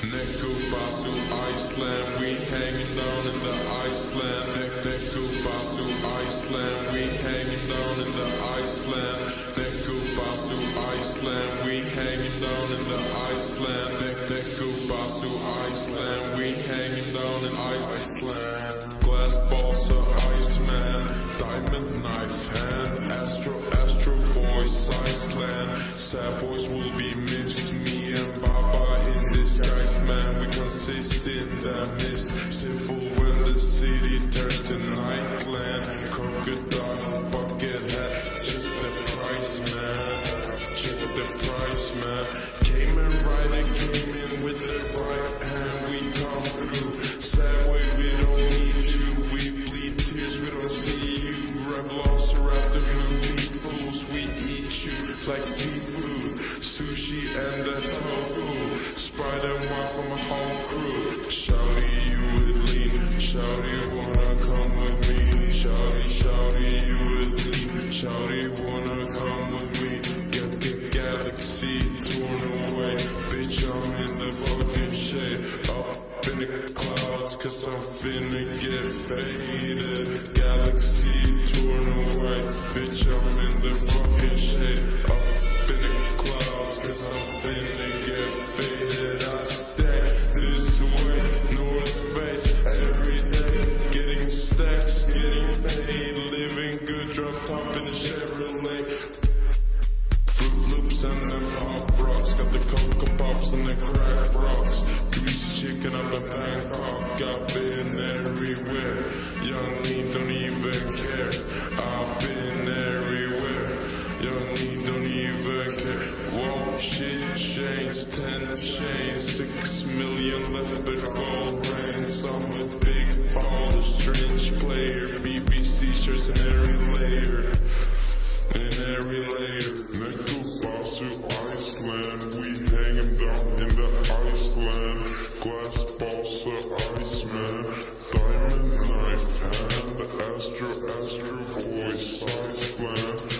Neko Basu Iceland, we hanging down in the Iceland. Nek Neko Basu Iceland, we hanging down in the Iceland. Neko Basu Iceland, we hanging down in the Iceland. Nek Neko Basu Iceland, we hanging down in Iceland. Glass balls of Iceman, diamond knife hand, Astro Astro Boys Iceland. Sad boys will be like seafood. Sushi and the tofu. And wine from a whole crew. Shouty, you would lean. Shouty, wanna come with me. Shouty, shouty, you would lean. Shouty, wanna come with me. Get the galaxy torn away. Bitch, I'm in the fucking shade. Up in the clouds, cause I'm finna get faded. Galaxy torn away. Bitch, I'm in the fucking shade. Up in the clouds, cause I'm shit chains, ten chains, six million leopard gold rings. I'm a big baller, strange player. BBC shirts in every layer in every layer. Neko Basu Iceland, we hang him down in the Iceland. Glass balsa Iceman, diamond knife hand, Astro Astro Boys Iceland. Sad